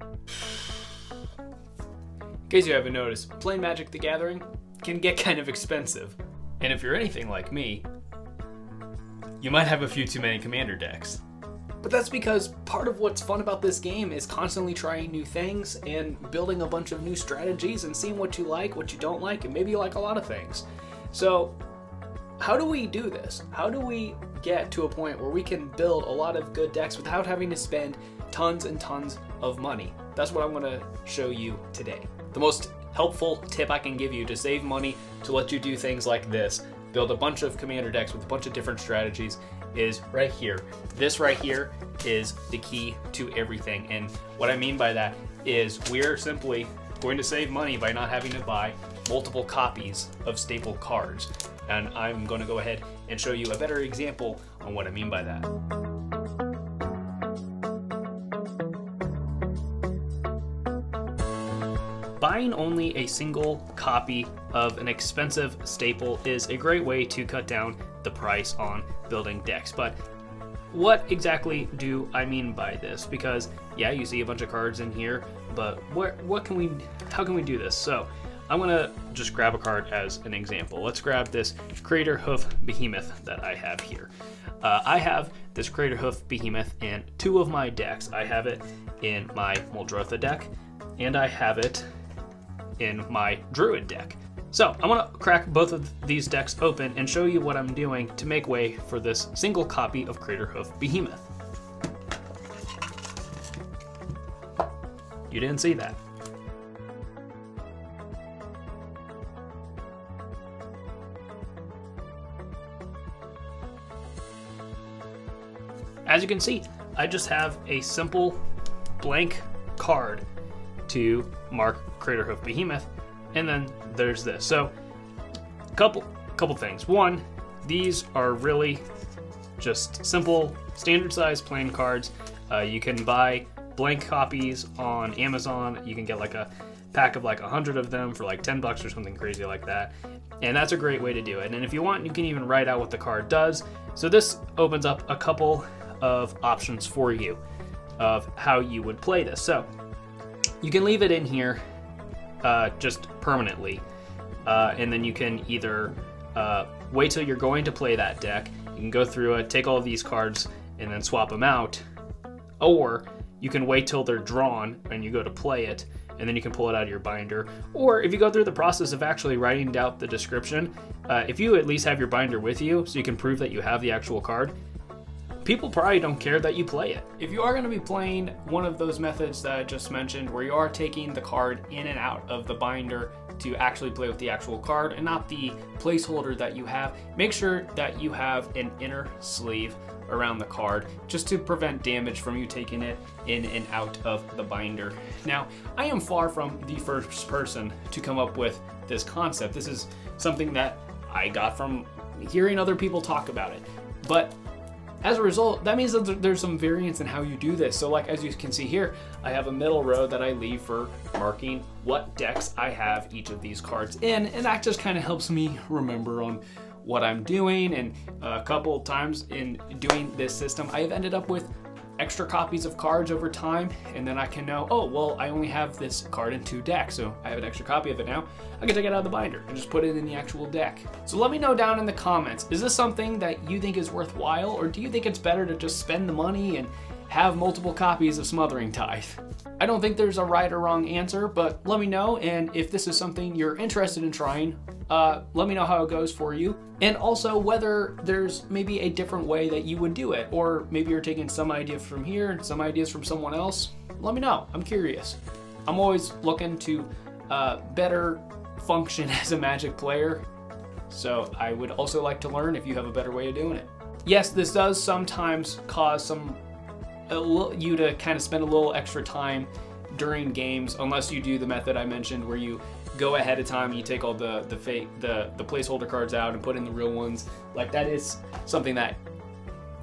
In case you haven't noticed, playing Magic the Gathering can get kind of expensive. And if you're anything like me, you might have a few too many commander decks. But that's because part of what's fun about this game is constantly trying new things and building a bunch of new strategies and seeing what you like, what you don't like, and maybe you like a lot of things. So, how do we do this? How do we get to a point where we can build a lot of good decks without having to spend tons and tons of money? That's what I'm to show you today. The most helpful tip I can give you to save money to let you do things like this build a bunch of commander decks with a bunch of different strategies is right here. This right here is the key to everything. And what I mean by that is we're simply going to save money by not having to buy multiple copies of staple cards. And I'm going to go ahead and show you a better example on what I mean by that. Buying only a single copy of an expensive staple is a great way to cut down the price on building decks. But what exactly do I mean by this? Because yeah, you see a bunch of cards in here, but what what can we how can we do this? So I'm gonna just grab a card as an example. Let's grab this Craterhoof Behemoth that I have here. Uh, I have this Craterhoof Behemoth in two of my decks. I have it in my Muldrotha deck, and I have it in my Druid deck. So I'm gonna crack both of these decks open and show you what I'm doing to make way for this single copy of Craterhoof Behemoth. You didn't see that. As you can see, I just have a simple blank card to mark Craterhoof Behemoth, and then there's this. So, couple couple things. One, these are really just simple, standard size playing cards. Uh, you can buy blank copies on Amazon. You can get like a pack of like a hundred of them for like 10 bucks or something crazy like that. And that's a great way to do it. And if you want, you can even write out what the card does. So this opens up a couple of options for you of how you would play this. So you can leave it in here uh, just permanently, uh, and then you can either uh, wait till you're going to play that deck. You can go through it, take all of these cards, and then swap them out, or you can wait till they're drawn and you go to play it, and then you can pull it out of your binder. Or if you go through the process of actually writing out the description, uh, if you at least have your binder with you, so you can prove that you have the actual card, people probably don't care that you play it. If you are going to be playing one of those methods that I just mentioned, where you are taking the card in and out of the binder to actually play with the actual card and not the placeholder that you have, make sure that you have an inner sleeve around the card just to prevent damage from you taking it in and out of the binder. Now, I am far from the first person to come up with this concept. This is something that I got from hearing other people talk about it. But as a result, that means that there's some variance in how you do this. So like as you can see here, I have a middle row that I leave for marking what decks I have each of these cards in, and that just kind of helps me remember on what I'm doing. And a couple times in doing this system, I have ended up with extra copies of cards over time, and then I can know, oh, well, I only have this card in two decks, so I have an extra copy of it now. I can take it out of the binder and just put it in the actual deck. So let me know down in the comments, is this something that you think is worthwhile, or do you think it's better to just spend the money and have multiple copies of Smothering Tithe? I don't think there's a right or wrong answer, but let me know, and if this is something you're interested in trying, uh, let me know how it goes for you. And also whether there's maybe a different way that you would do it, or maybe you're taking some ideas from here and some ideas from someone else. Let me know. I'm curious. I'm always looking to uh, better function as a Magic player, so I would also like to learn if you have a better way of doing it. Yes, this does sometimes cause some you to kind of spend a little extra time during games, unless you do the method I mentioned where you go ahead of time, and you take all the the fake the the placeholder cards out and put in the real ones. Like that is something that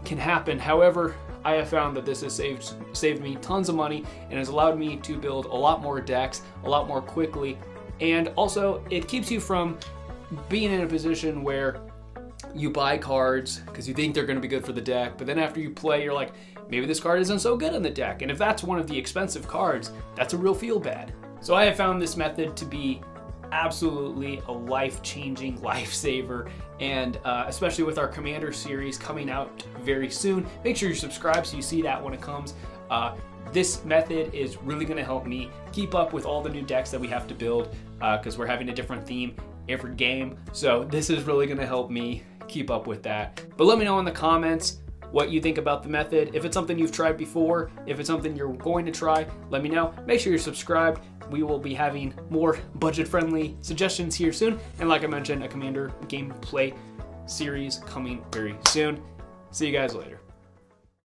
can happen. However, I have found that this has saved saved me tons of money and has allowed me to build a lot more decks a lot more quickly. And also, it keeps you from being in a position where you buy cards because you think they're going to be good for the deck, but then after you play, you're like, maybe this card isn't so good in the deck. And if that's one of the expensive cards, that's a real feel bad. So I have found this method to be absolutely a life-changing lifesaver. And uh, especially with our commander series coming out very soon make sure you're subscribed so you see that when it comes. Uh, this method is really going to help me keep up with all the new decks that we have to build because uh, we're having a different theme every game. So this is really going to help me keep up with that. But let me know in the comments what you think about the method. If it's something you've tried before, if it's something you're going to try, let me know. Make sure you're subscribed. We will be having more budget friendly suggestions here soon. And like I mentioned, a Commander gameplay series coming very soon. See you guys later.